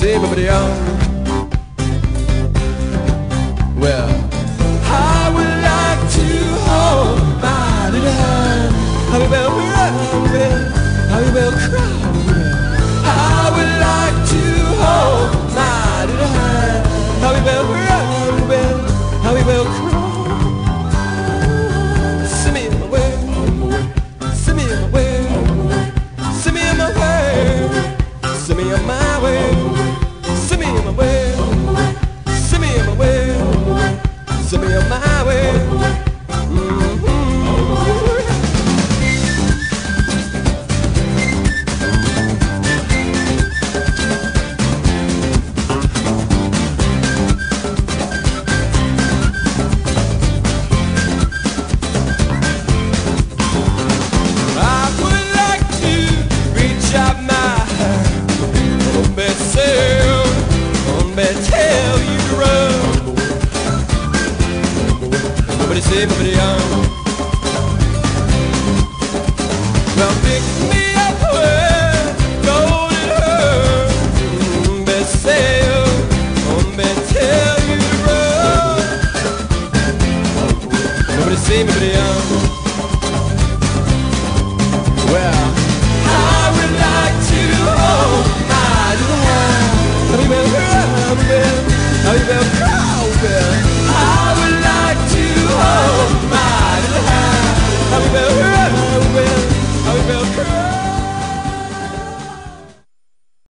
is everybody on? Well, I would like to hold my little hand. I run, I will cry. I would like to hold my cry. Send me on my way. sempre amo. Well.